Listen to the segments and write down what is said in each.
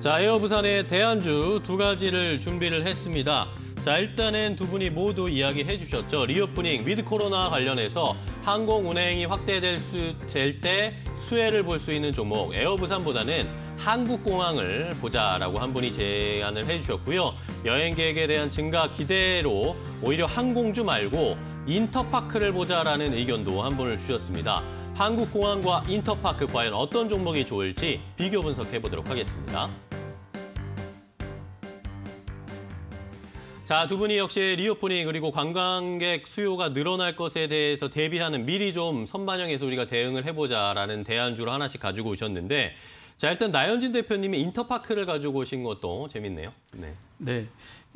자, 에어 부산의 대안주 두 가지를 준비를 했습니다. 자, 일단은 두 분이 모두 이야기해 주셨죠. reopening with 코로나 관련해서 항공 운행이 확대될 수, 될 때 수혜를 볼 수 있는 종목 에어 부산보다는 한국공항을 보자라고 한 분이 제안을 해 주셨고요. 여행 계획에 대한 증가 기대로 오히려 항공주 말고 인터파크를 보자라는 의견도 한 분을 주셨습니다. 한국공항과 인터파크 과연 어떤 종목이 좋을지 비교 분석해 보도록 하겠습니다. 자, 두 분이 역시 reopening 그리고 관광객 수요가 늘어날 것에 대해서 대비하는 미리 좀 선반영해서 우리가 대응을 해보자라는 대안주로 하나씩 가지고 오셨는데 자, 일단 나연진 대표님이 인터파크를 가지고 오신 것도 재밌네요. 네. 네.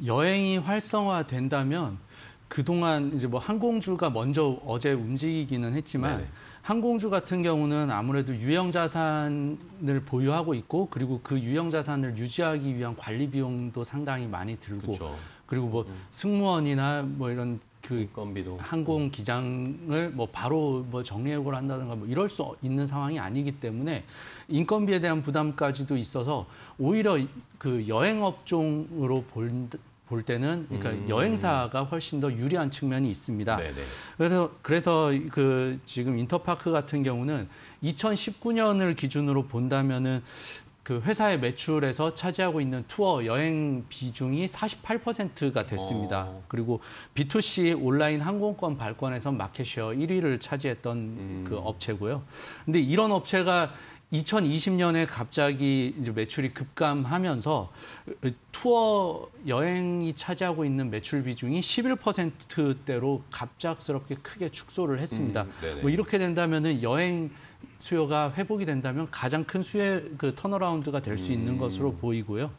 여행이 활성화된다면 그동안 이제 뭐 항공주가 먼저 어제 움직이기는 했지만 네네. 항공주 같은 경우는 아무래도 유형 자산을 보유하고 있고 그리고 그 유형 자산을 유지하기 위한 관리 비용도 상당히 많이 들고 그쵸. 그리고 뭐 음. 승무원이나 뭐 이런 그 인건비도 항공 기장을 뭐 바로 뭐 정리 해고를 한다든가 뭐 이럴 수 있는 상황이 아니기 때문에 인건비에 대한 부담까지도 있어서 오히려 그 여행 업종으로 볼, 볼 때는 그러니까 음. 여행사가 훨씬 더 유리한 측면이 있습니다. 네네. 그래서 그래서 그 지금 인터파크 같은 경우는 2019년을 기준으로 본다면은 그 회사의 매출에서 차지하고 있는 투어 여행 비중이 48%가 됐습니다. 어. 그리고 B2C 온라인 항공권 발권에서 마켓쉐어 1위를 차지했던 음. 그 업체고요. 근데 이런 업체가 2020년에 갑자기 이제 매출이 급감하면서 투어 여행이 차지하고 있는 매출 비중이 11%대로 갑작스럽게 크게 축소를 했습니다. 음, 뭐 이렇게 된다면은 여행 수요가 회복이 된다면 가장 큰 수혜 그 턴어라운드가 될수 있는 음. 것으로 보이고요.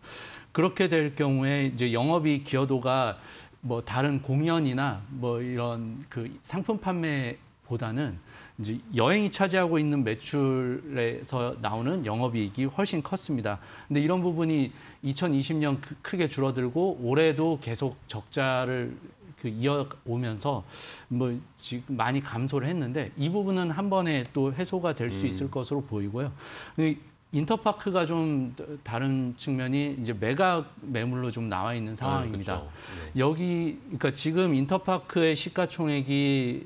그렇게 될 경우에 이제 영업이 기여도가 뭐 다른 공연이나 뭐 이런 그 상품 판매 보다는 이제 여행이 차지하고 있는 매출에서 나오는 영업이익이 훨씬 컸습니다. 근데 이런 부분이 2020년 크게 줄어들고 올해도 계속 적자를 그 이어오면서 뭐 지금 많이 감소를 했는데 이 부분은 한 번에 또 해소가 될수 음. 있을 것으로 보이고요. 인터파크가 좀 다른 측면이 이제 매각 매물로 좀 나와 있는 아, 상황입니다. 아, 네. 여기 그러니까 지금 인터파크의 시가총액이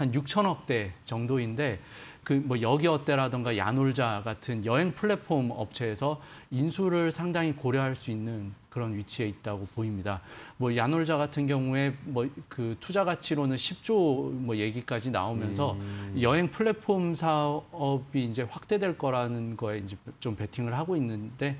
한 6천억대 정도인데 그 뭐 여기어때라든가 야놀자 같은 여행 플랫폼 업체에서 인수를 상당히 고려할 수 있는 그런 위치에 있다고 보입니다. 뭐 야놀자 같은 경우에 뭐 그 투자 가치로는 10조 뭐 얘기까지 나오면서 음. 여행 플랫폼 사업이 이제 확대될 거라는 거에 이제 좀 베팅을 하고 있는데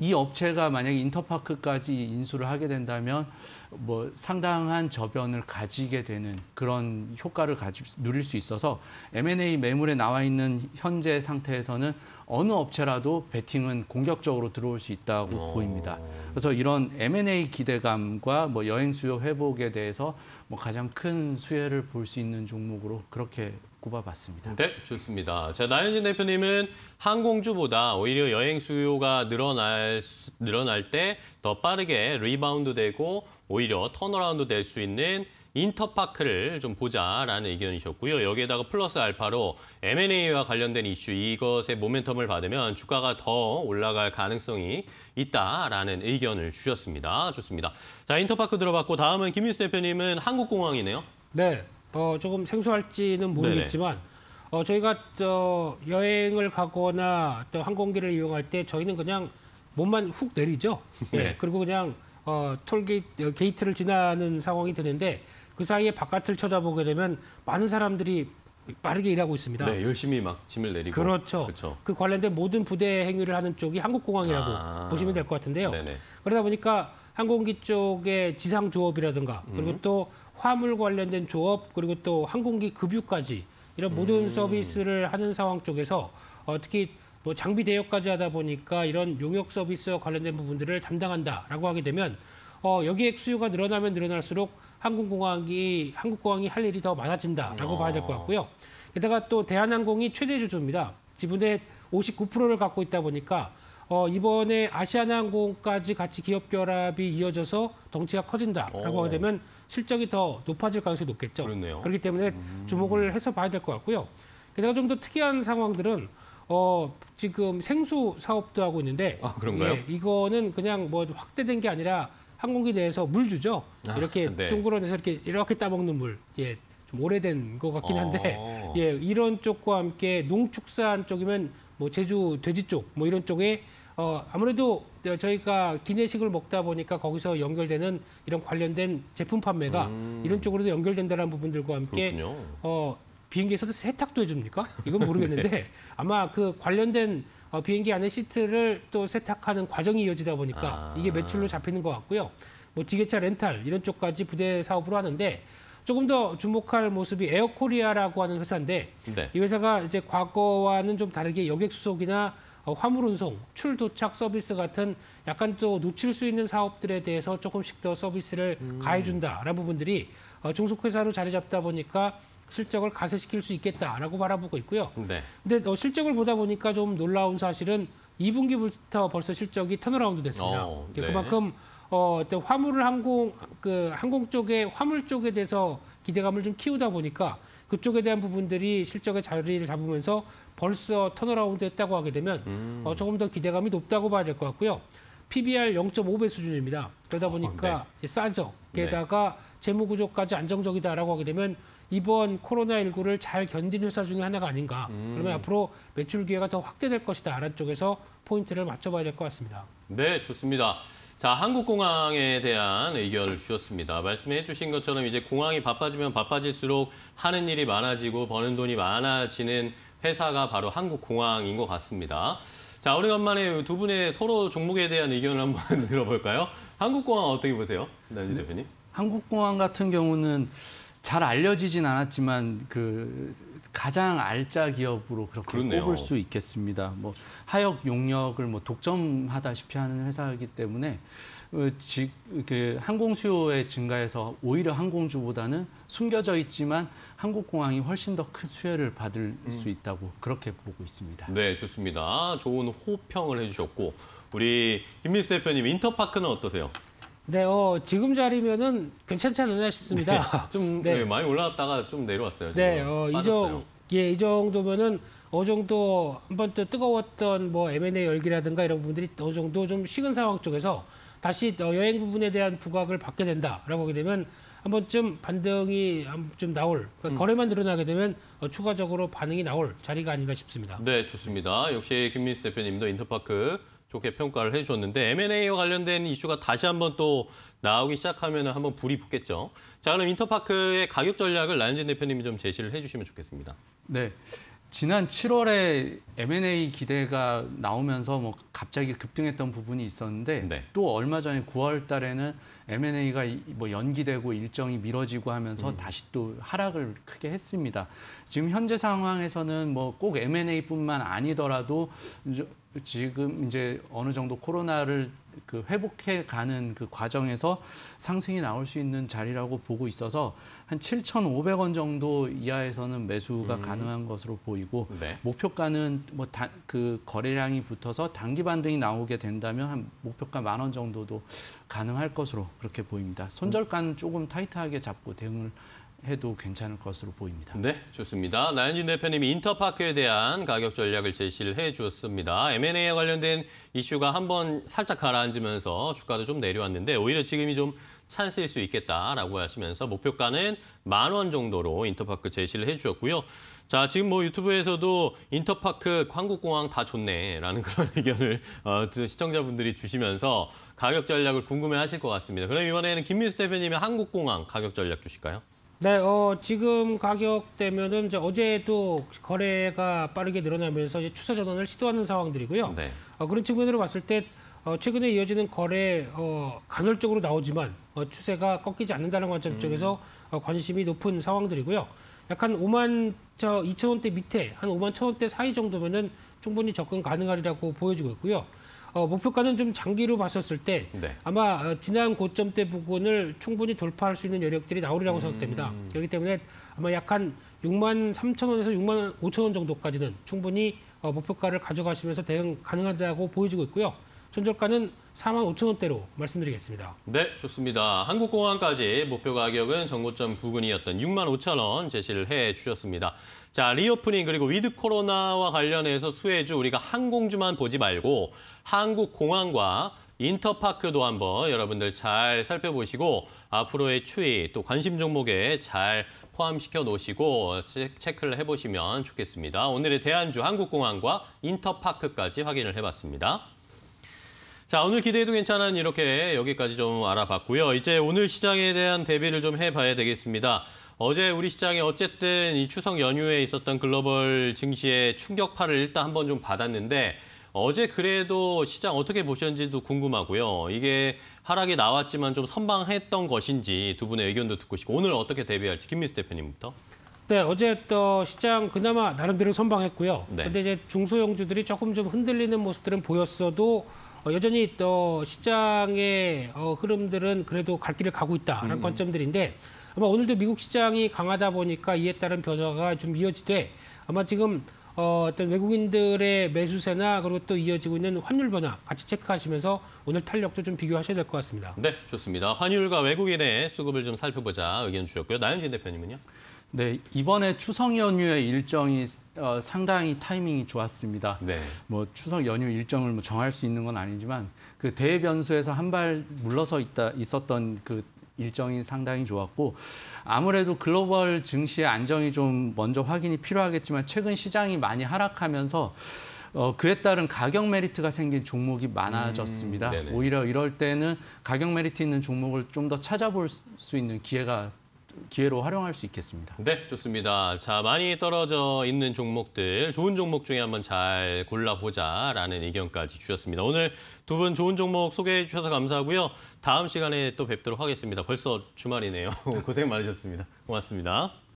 이 업체가 만약에 인터파크까지 인수를 하게 된다면 뭐 상당한 저변을 가지게 되는 그런 효과를 가지 누릴 수 있어서 M&A 매물에 나와 있는 현재 상태에서는 어느 업체라도 베팅은 공격적으로 들어올 수 있다고 오. 어. 보입니다. 그래서 이런 M&A 기대감과 뭐 여행 수요 회복에 대해서 뭐 가장 큰 수혜를 볼 수 있는 종목으로 그렇게 꼽아봤습니다. 네, 좋습니다. 자, 나현진 대표님은 항공주보다 오히려 여행 수요가 늘어날 늘어날 때 더 빠르게 rebound 되고 오히려 turnaround 될 수 있는 인터파크를 좀 보자라는 의견이셨고요. 여기에다가 플러스 알파로 M&A와 관련된 이슈 이것의 모멘텀을 받으면 주가가 더 올라갈 가능성이 있다라는 의견을 주셨습니다. 좋습니다. 자, 인터파크 들어봤고 다음은 김민수 대표님은 한국공항이네요. 네, 어, 조금 생소할지는 모르겠지만 어, 저희가 저 여행을 가거나 또 항공기를 이용할 때 저희는 그냥 몸만 훅 내리죠. 네. 네. 그리고 그냥 어, 톨게이트 어, 게이트를 지나는 상황이 되는데 그 사이에 바깥을 쳐다보게 되면 많은 사람들이 빠르게 일하고 있습니다. 네, 열심히 막 짐을 내리고. 그렇죠. 그렇죠. 그 관련된 모든 부대 행위를 하는 쪽이 한국공항이라고 아 보시면 될 것 같은데요. 네네. 그러다 보니까 항공기 쪽의 지상 조업이라든가 그리고 음. 또 화물 관련된 조업 그리고 또 항공기 급유까지 이런 모든 음. 서비스를 하는 상황 쪽에서 어, 특히 뭐 장비 대여까지 하다 보니까 이런 용역 서비스와 관련된 부분들을 담당한다라고 하게 되면 어, 여기에 수요가 늘어나면 늘어날수록 항공공항이 한국공항이 할 일이 더 많아진다라고 어. 봐야 될 것 같고요. 게다가 또 대한항공이 최대 주주입니다. 지분의 59%를 갖고 있다 보니까 어, 이번에 아시아나항공까지 같이 기업 결합이 이어져서 덩치가 커진다라고 하게 되면 실적이 더 높아질 가능성이 높겠죠. 그렇네요. 그렇기 때문에 음. 주목을 해서 봐야 될 것 같고요. 게다가 좀 더 특이한 상황들은 어, 지금 생수 사업도 하고 있는데 아, 그런가요? 예, 이거는 그냥 뭐 확대된 게 아니라 항공기 내에서 물 주죠. 아, 이렇게 네. 둥그러내서 이렇게 이렇게 따먹는 물. 예. 좀 오래된 것 같긴 한데 어. 예, 이런 쪽과 함께 농축산 쪽이면 뭐 제주 돼지 쪽 뭐 이런 쪽에 어 아무래도 저희가 기내식을 먹다 보니까 거기서 연결되는 이런 관련된 제품 판매가 이런 쪽으로도 연결된다는 부분들과 함께 음. 그렇군요. 어 비행기에서도 세탁도 해줍니까? 이건 모르겠는데 네. 아마 그 관련된 어, 비행기 안에 시트를 또 세탁하는 과정이 이어지다 보니까 아. 이게 매출로 잡히는 것 같고요. 뭐 지게차 렌탈 이런 쪽까지 부대 사업으로 하는데 조금 더 주목할 모습이 에어코리아라고 하는 회사인데 네. 이 회사가 이제 과거와는 좀 다르게 여객 수속이나 어, 화물 운송, 출 도착 서비스 같은 약간 또 놓칠 수 있는 사업들에 대해서 조금씩 더 서비스를 가해준다라는 부분들이 어, 종속회사로 자리 잡다 보니까 실적을 가세시킬 수 있겠다라고 바라보고 있고요. 네. 근데 어, 실적을 보다 보니까 좀 놀라운 사실은 2분기부터 벌써 실적이 turnaround 됐습니다. 어, 네. 그만큼 어, 화물을 항공 그 항공 쪽에 화물 쪽에 대해서 기대감을 좀 키우다 보니까 그쪽에 대한 부분들이 실적의 자리를 잡으면서 벌써 turnaround 했다고 하게 되면 음. 어, 조금 더 기대감이 높다고 봐야 될 것 같고요. PBR 0.5배 수준입니다. 그러다 보니까 네. 이제 싸죠. 게다가 재무 구조까지 안정적이다라고 하게 되면 이번 코로나19를 잘 견딘 회사 중에 하나가 아닌가. 음. 그러면 앞으로 매출 기회가 더 확대될 것이다. 라는 쪽에서 포인트를 맞춰봐야 될 것 같습니다. 네, 좋습니다. 자, 한국공항에 대한 의견을 주셨습니다. 말씀해 주신 것처럼 이제 공항이 바빠지면 바빠질수록 하는 일이 많아지고 버는 돈이 많아지는 회사가 바로 한국공항인 것 같습니다. 자, 오래간만에 두 분의 서로 종목에 대한 의견을 한번 들어볼까요? 한국공항 어떻게 보세요? 남진 대표님? 한국공항 같은 경우는 잘 알려지진 않았지만 그 가장 알짜 기업으로 그렇게 그렇네요. 꼽을 수 있겠습니다. 뭐 하역 용역을 뭐 독점하다시피 하는 회사이기 때문에 어, 지, 그 항공 수요의 증가에서 오히려 항공주보다는 숨겨져 있지만 한국공항이 훨씬 더 큰 수혜를 받을 수 있다고 그렇게 보고 있습니다. 네, 좋습니다. 좋은 호평을 해주셨고 우리 김민수 대표님 인터파크는 어떠세요? 네, 어, 지금 자리면은 괜찮지 않나 싶습니다. 좀 네. 네, 많이 올라갔다가 좀 내려왔어요. 지금. 네, 어, 이, 빠졌어요. 정, 예, 이 정도면은 어느 정도 한번 또 뜨거웠던 뭐 M&A 열기라든가 이런 부분들이 어느 정도 좀 식은 상황 쪽에서 다시 어, 여행 부분에 대한 부각을 받게 된다라고 하게 되면 한 번쯤 반등이 한- 좀 나올 음. 그러니까 거래만 늘어나게 되면 어, 추가적으로 반응이 나올 자리가 아닌가 싶습니다. 네, 좋습니다. 역시 김민수 대표님도 인터파크 좋게 평가를 해주셨는데 M&A와 관련된 이슈가 다시 한번 또 나오기 시작하면 한번 불이 붙겠죠. 자, 그럼 인터파크의 가격 전략을 라이언진 대표님이 좀 제시를 해주시면 좋겠습니다. 네. 지난 7월에 M&A 기대가 나오면서 뭐 갑자기 급등했던 부분이 있었는데 네. 또 얼마 전에 9월 달에는 M&A가 뭐 연기되고 일정이 미뤄지고 하면서 음. 다시 또 하락을 크게 했습니다. 지금 현재 상황에서는 뭐 꼭 M&A뿐만 아니더라도 지금 이제 어느 정도 코로나를 그 회복해 가는 그 과정에서 상승이 나올 수 있는 자리라고 보고 있어서 한 7,500원 정도 이하에서는 매수가 가능한 것으로 보이고 네. 목표가는 뭐 그 거래량이 붙어서 단기 반등이 나오게 된다면 한 목표가 만 원 정도도 가능할 것으로 그렇게 보입니다. 손절가는 조금 타이트하게 잡고 대응을 해도 괜찮을 것으로 보입니다. 네, 좋습니다. 나현진 대표님이 인터파크에 대한 가격 전략을 제시를 해주었습니다. M&A에 관련된 이슈가 한번 살짝 가라앉으면서 주가도 좀 내려왔는데 오히려 지금이 좀 찬스일 수 있겠다라고 하시면서 목표가는 만 원 정도로 인터파크 제시를 해주셨고요. 자, 지금 뭐 유튜브에서도 인터파크 한국공항 다 좋네라는 그런 의견을 어, 시청자분들이 주시면서 가격 전략을 궁금해하실 것 같습니다. 그럼 이번에는 김민수 대표님이 한국공항 가격 전략 주실까요? 네, 어, 지금 가격대면은 이제 어제도 거래가 빠르게 늘어나면서 이제 추세 전환을 시도하는 상황들이고요. 네. 어, 그런 측면으로 봤을 때 어, 최근에 이어지는 거래 어, 간헐적으로 나오지만 어, 추세가 꺾이지 않는다는 관점 쪽에서 어, 관심이 높은 상황들이고요. 약간 5만 저 2천 원대 밑에 한 5만 천 원대 사이 정도면은 충분히 접근 가능하리라고 보여지고 있고요. 어, 목표가는 좀 장기로 봤었을 때 네. 아마 어, 지난 고점 대 부분을 충분히 돌파할 수 있는 여력들이 나오리라고 생각됩니다. 그렇기 때문에 아마 약 한 6만 3천 원에서 6만 5천 원 정도까지는 충분히 어, 목표가를 가져가시면서 대응 가능하다고 보여지고 있고요. 손절가는 4만 5천 원대로 말씀드리겠습니다. 네, 좋습니다. 한국공항까지 목표 가격은 전고점 부근이었던 6만 5천 원 제시를 해 주셨습니다. 자, reopening 그리고 with 코로나와 관련해서 수혜주 우리가 항공주만 보지 말고 한국공항과 인터파크도 한번 여러분들 잘 살펴보시고 앞으로의 추이 또 관심 종목에 잘 포함시켜 놓으시고 체- 체크를 해보시면 좋겠습니다. 오늘의 대안주 한국공항과 인터파크까지 확인을 해봤습니다. 자, 오늘 기대해도 괜찮은 이렇게 여기까지 좀 알아봤고요. 이제 오늘 시장에 대한 대비를 좀 해봐야 되겠습니다. 어제 우리 시장에 어쨌든 이 추석 연휴에 있었던 글로벌 증시의 충격파를 일단 한번 좀 받았는데 어제 그래도 시장 어떻게 보셨는지도 궁금하고요. 이게 하락이 나왔지만 좀 선방했던 것인지 두 분의 의견도 듣고 싶고 오늘 어떻게 대비할지 김민수 대표님부터. 네, 어제 또 시장 그나마 나름대로 선방했고요. 네. 근데 이제 중소형주들이 조금 좀 흔들리는 모습들은 보였어도 어, 여전히 또 시장의 어, 흐름들은 그래도 갈 길을 가고 있다라는 관점들인데 아마 오늘도 미국 시장이 강하다 보니까 이에 따른 변화가 좀 이어지되 아마 지금 어, 어떤 외국인들의 매수세나 그리고 또 이어지고 있는 환율 변화 같이 체크하시면서 오늘 탄력도 좀 비교하셔야 될 것 같습니다. 네, 좋습니다. 환율과 외국인의 수급을 좀 살펴보자 의견 주셨고요. 나윤진 대표님은요? 네, 이번에 추석 연휴의 일정이 어, 상당히 타이밍이 좋았습니다. 네. 뭐 추석 연휴 일정을 뭐 정할 수 있는 건 아니지만 그 대변수에서 한 발 물러서 있다 있었던 그 일정이 상당히 좋았고 아무래도 글로벌 증시의 안정이 좀 먼저 확인이 필요하겠지만 최근 시장이 많이 하락하면서 어, 그에 따른 가격 메리트가 생긴 종목이 많아졌습니다. 음. 오히려 이럴 때는 가격 메리트 있는 종목을 좀 더 찾아볼 수 있는 기회가 기회로 활용할 수 있겠습니다. 네, 좋습니다. 자, 많이 떨어져 있는 종목들, 좋은 종목 중에 한번 잘 골라보자라는 의견까지 주셨습니다. 오늘 두 분 좋은 종목 소개해 주셔서 감사하고요. 다음 시간에 또 뵙도록 하겠습니다. 벌써 주말이네요. 고생 많으셨습니다. 고맙습니다.